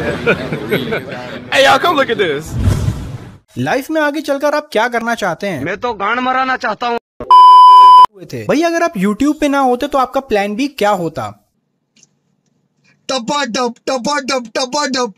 hey, y'all, come look at this. Life में आगे चलकर आप क्या करना चाहते हैं? मैं तो गांड मराना चाहता हूँ। हुए थे भाई अगर आप यूट्यूब पे ना होते तो आपका प्लान भी क्या होता? टपा टप टपा टप टपा टप